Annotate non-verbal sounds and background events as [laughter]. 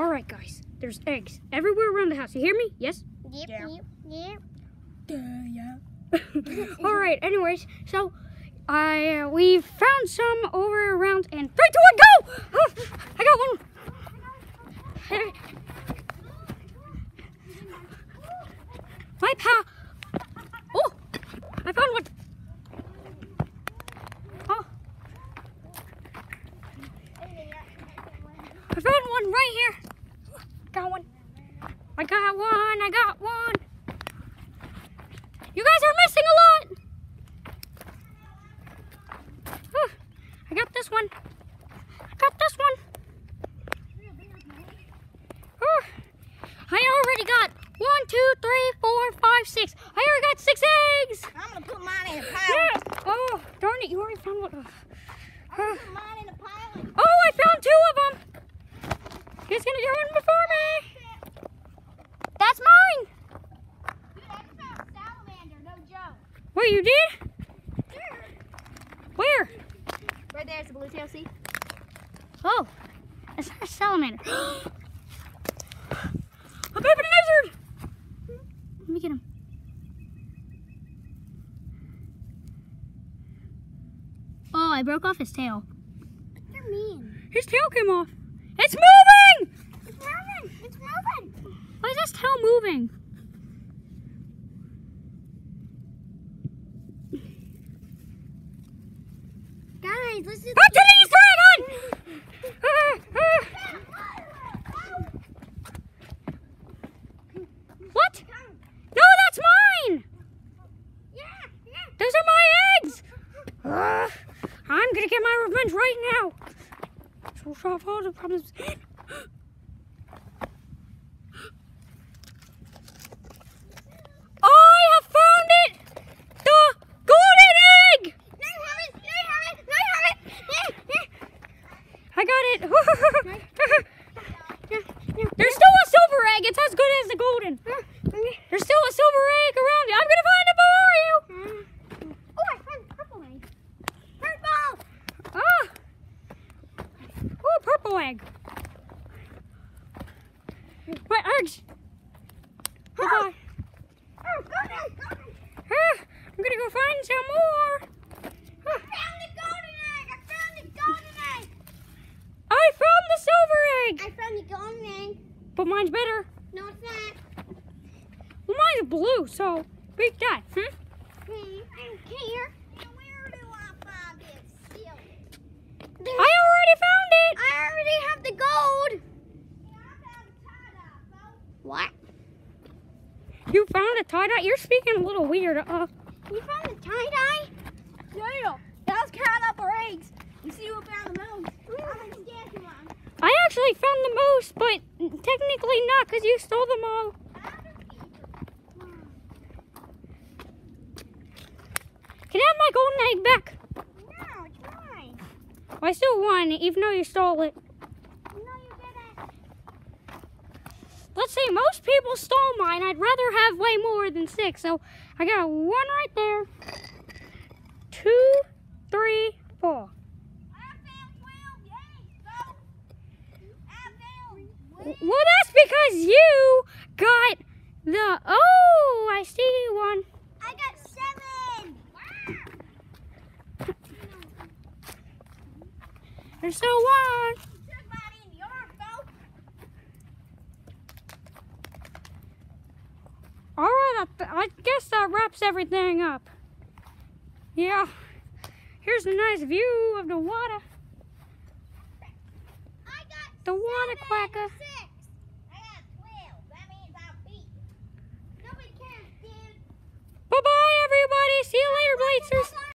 All right, guys. There's eggs everywhere around the house. You hear me? Yes? Yep, Yeah. yep, yep. yeah. [laughs] All right. Anyways, so I uh, we found some over around and three, two, one, go! Oh, [gasps] I got one. [laughs] My pa. Oh, I found one. Oh, I found one right here. I got one. I got one. You guys are missing a lot. Whew. I got this one. I got this one. Whew. I already got one, two, three, four, five, six. I already got six eggs. I'm gonna put mine in a pile. Yeah. Oh, darn it! You already found one. Ugh. I'm gonna put mine in a pile. Oh, I found two of them. Who's gonna do one before me? That's mine. Dude, I just found a salamander, no Wait, you did? Where? Right there, it's a blue tail, see? Oh, it's not a salamander. [gasps] a baby lizard. Let me get him. Oh, I broke off his tail. You're mean. His tail came off. It's moving! It's moving. It's moving. Why is his tail moving? Guys, let's just. Ah, ah. What? No, that's mine! Those are my eggs! Ugh, I'm gonna get my revenge right now. So solve all the problems. I have found it! The golden egg! No, you haven't. No, you haven't. No, you haven't. Yeah, yeah. I got it. [laughs] There's still a silver egg. It's as good as the golden. There's still a silver egg around it. I'm gonna find it for you. Oh, I found purple egg. Purple. Ah! Oh, purple egg. Eggs. Bye-bye. Oh, golden, golden. Ah, I'm gonna go find some more. I found the golden egg. I found the golden egg. I found the silver egg, I found the golden egg. but mine's better. No, it's not. Well, mine's blue, so beat that. Hmm? Hmm, I don't care. Where do I find this silver? There- I already found it. I already have the gold. Yeah, I found a tie-dye. What? You found a tie dye. You're speaking a little weird. Uh, You found the tie dye? Yeah, that was counting up our eggs. You see who found the most? I'm gonna get you one. I actually found the most, but technically not, cause you stole them all. Can I have my golden egg back? No, it's mine. I still won, even though you stole it. No, you didn't. Let's see, most people stole mine. I'd rather have way more than six. So I got one right there. Two, three, four. I found 12 eggs, folks. I found Well, that's because you got the. Oh, I see one. I got seven. There's still one. Took mine in the yard, folks. All right, I, guess that wraps everything up. Yeah. Here's a nice view of the water. I got The water quacker.